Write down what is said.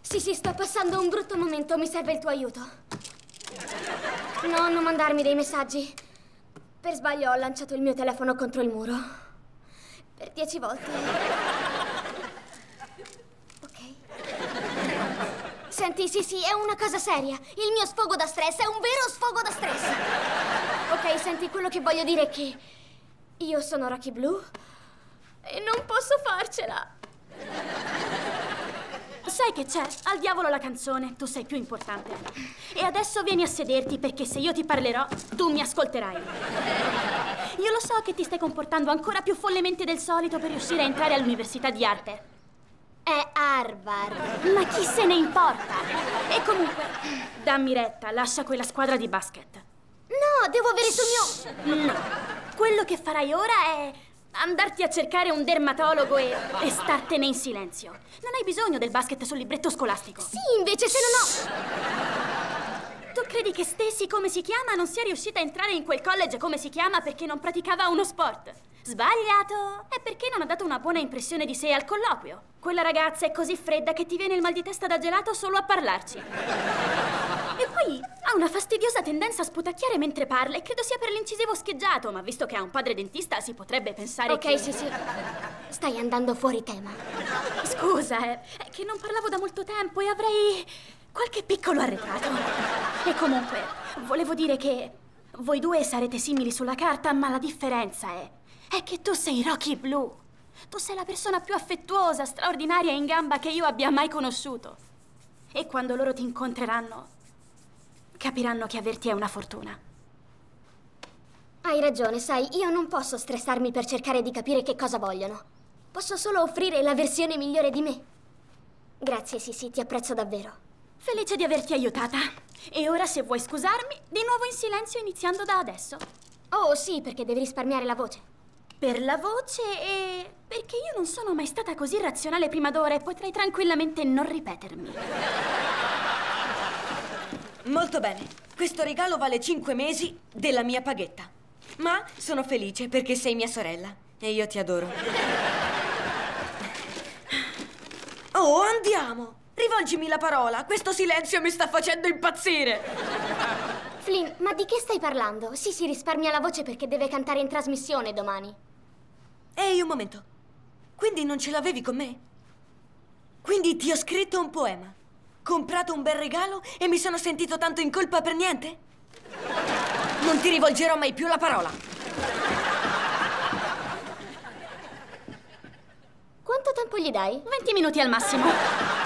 Sì, sì, sto passando un brutto momento. Mi serve il tuo aiuto. No, non mandarmi dei messaggi. Per sbaglio ho lanciato il mio telefono contro il muro. Per dieci volte. Ok. Senti, sì, sì, è una cosa seria. Il mio sfogo da stress è un vero sfogo da stress. Ok, senti, quello che voglio dire è che io sono Rocky Blue e non posso farcela. Sai che c'è? Al diavolo la canzone, tu sei più importante. E adesso vieni a sederti perché se io ti parlerò, tu mi ascolterai. Io lo so che ti stai comportando ancora più follemente del solito per riuscire a entrare all'università di arte. È Harvard. Ma chi se ne importa? E comunque, dammi retta, lascia quella squadra di basket. No, devo avere sul mio... No, quello che farai ora è andarti a cercare un dermatologo e, e startene in silenzio. Non hai bisogno del basket sul libretto scolastico. Sì, invece se non ho... Tu credi che Stacy, come si chiama, non sia riuscita a entrare in quel college come si chiama perché non praticava uno sport? Sbagliato! È perché non ha dato una buona impressione di sé al colloquio. Quella ragazza è così fredda che ti viene il mal di testa da gelato solo a parlarci. E poi ha una fastidiosa tendenza a sputacchiare mentre parla e credo sia per l'incisivo scheggiato, ma visto che ha un padre dentista si potrebbe pensare Ok, che... sì, sì. Stai andando fuori tema. Scusa, eh, è che non parlavo da molto tempo e avrei qualche piccolo arretrato. E comunque, volevo dire che voi due sarete simili sulla carta, ma la differenza è... è che tu sei Rocky Blue. Tu sei la persona più affettuosa, straordinaria e in gamba che io abbia mai conosciuto. E quando loro ti incontreranno, capiranno che averti è una fortuna. Hai ragione, sai, io non posso stressarmi per cercare di capire che cosa vogliono. Posso solo offrire la versione migliore di me. Grazie, Sisi, ti apprezzo davvero. Felice di averti aiutata. E ora, se vuoi scusarmi, di nuovo in silenzio iniziando da adesso. Oh, sì, perché devi risparmiare la voce. Per la voce e... perché io non sono mai stata così razionale prima d'ora e potrei tranquillamente non ripetermi. Molto bene. Questo regalo vale cinque mesi della mia paghetta. Ma sono felice perché sei mia sorella e io ti adoro. Oh, andiamo! Rivolgimi la parola. Questo silenzio mi sta facendo impazzire. Flynn, ma di che stai parlando? Sì, si risparmia la voce perché deve cantare in trasmissione domani. Ehi, un momento. Quindi non ce l'avevi con me? Quindi ti ho scritto un poema, comprato un bel regalo e mi sono sentito tanto in colpa per niente? Non ti rivolgerò mai più la parola. Quanto tempo gli dai? 20 minuti al massimo.